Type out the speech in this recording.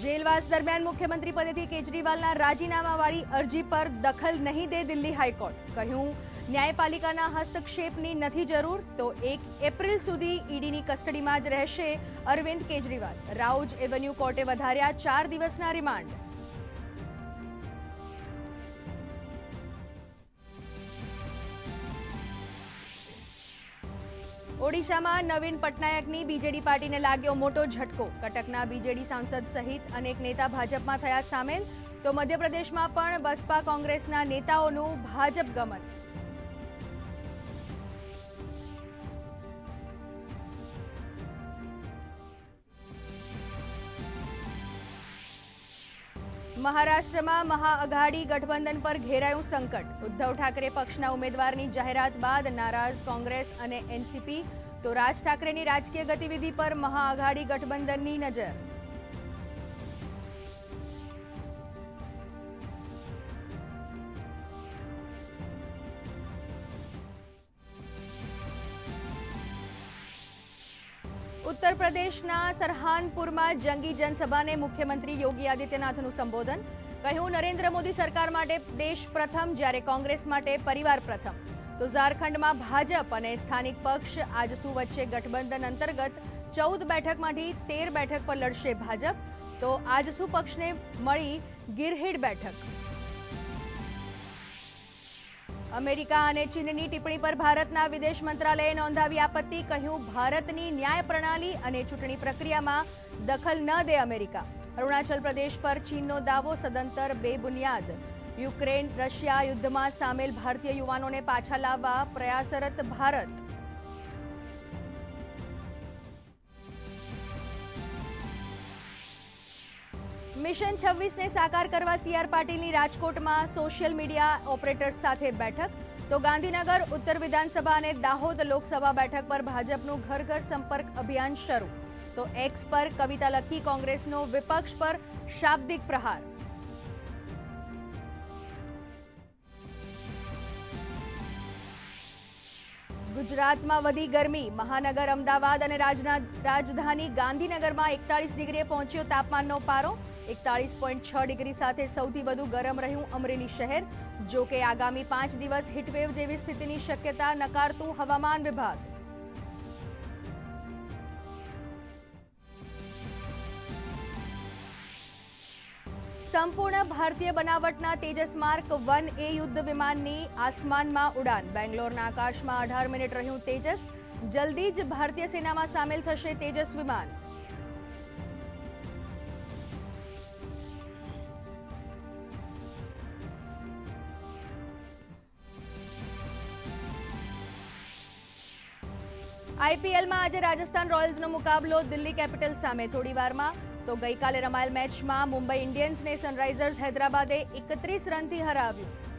જેલવાસ દરમિયાન મુખ્યમંત્રી પદેથી કેજરીવાલના રાજીનામાવાળી અરજી પર દખલ નહીં દે દિલ્હી હાઈકોર્ટ. કહ્યું, ન્યાયપાલિકાના હસ્તક્ષેપની નથી જરૂર, તો એક એપ્રિલ સુધી ઈડીની કસ્ટડીમાં જ રહેશે અરવિંદ કેજરીવાલ. રાઉજ એવન્યુ કોર્ટે વધાર્યા ચાર દિવસના રિમાન્ડ. ઓડિશામાં નવીન પટનાયકની બીજેડી પાર્ટીને લાગ્યો મોટો ઝટકો. કટકના બીજેડી સાંસદ સહિત અનેક નેતા ભાજપમાં થયા સામેલ. તો મધ્યપ્રદેશમાં પણ બસપા કોંગ્રેસના નેતાઓનું ભાજપ ગમન. મહારાષ્ટ્રમાં મહાઅઘાડી ગઠબંધન પર ઘેરાયું સંકટ. ઉદ્ધવ ઠાકરે પક્ષના ઉમેદવારની જાહેરાત બાદ નારાજ કોંગ્રેસ અને એનસીપી તો રાજ ઠાકરેની રાજકીય ગતિવિધિ પર મહાઅઘાડી ગઠબંધનની નજર. ઉત્તર પ્રદેશના સરહાનપુરમાં જંગી જનસભાને મુખ્યમંત્રી યોગી આદિત્યનાથનું સંબોધન. કહ્યું, નરેન્દ્ર મોદી સરકાર માટે દેશ પ્રથમ, જ્યારે કોંગ્રેસ માટે પરિવાર પ્રથમ. તો ઝારખંડમાં ભાજપ અને સ્થાનિક પક્ષ આજસુ વચ્ચે ગઠબંધન અંતર્ગત ચૌદ બેઠકમાંથી તેર બેઠક પર લડશે ભાજપ. તો આજસુ પક્ષને મળી ગિરહીડ બેઠક. અમેરિકા અને ચીનની ટિપ્પણી પર ભારતના વિદેશ મંત્રાલયે નોંધાવી આપત્તિ કહ્યું, ભારતની ન્યાય પ્રણાલી અને ચૂંટણી પ્રક્રિયામાં દખલ ન દે અમેરિકા. અરુણાચલ પ્રદેશ પર ચીનનો દાવો સદંતર બેબુનિયાદ. યુક્રેન, રશિયા યુદ્ધમાં સામેલ ભારતીય યુવાનોને પાછા લાવવા પ્રયાસરત ભારત. મિશન છવ્વીસને સાકાર કરવા સીઆર પાટીલની રાજકોટમાં સોશિયલ મીડિયા ઓપરેટર્સ સાથે બેઠક. તો ગાંધીનગર, ઉત્તર વિધાનસભા અને દાહોદ લોકસભા બેઠક પર ભાજપનું ઘર ઘર સંપર્ક અભિયાન શરૂ. તો એક્સ પર કવિતા લખી કોંગ્રેસનો વિપક્ષ પર શાબ્દિક પ્રહાર. ગુજરાતમાં વધી ગરમી. મહાનગર અમદાવાદ અને રાજધાની ગાંધીનગરમાં એકતાળીસ ડિગ્રીએ પહોંચ્યો તાપમાનનો પારો. એકતાળીસ પોઈન્ટ છ ડિગ્રી સાથે સૌથી વધુ ગરમ રહ્યું અમરેલી શહેર, જો કે આગામી પાંચ દિવસ હીટવેવ જેવી સ્થિતિની શક્યતા નકારતું હવામાન વિભાગ. સંપૂર્ણ ભારતીય બનાવટના તેજસ માર્ક વન એ યુદ્ધ વિમાનની આસમાનમાં ઉડાન. બેંગ્લોરના આકાશમાં અઢાર મિનિટ રહ્યું તેજસ. જલ્દી જ ભારતીય સેનામાં સામેલ થશે તેજસ વિમાન. આઈપીએલમાં આજે રાજસ્થાન રોયલ્સનો મુકાબલો દિલ્હી કેપિટલ્સ સામે થોડી વારમાં તો ગઈકાલે રમાયેલ મેચમાં મુંબઈ ઇન્ડિયન્સને સનરાઇઝર્સ હૈદરાબાદે એકત્રીસ રનથી હરાવ્યું.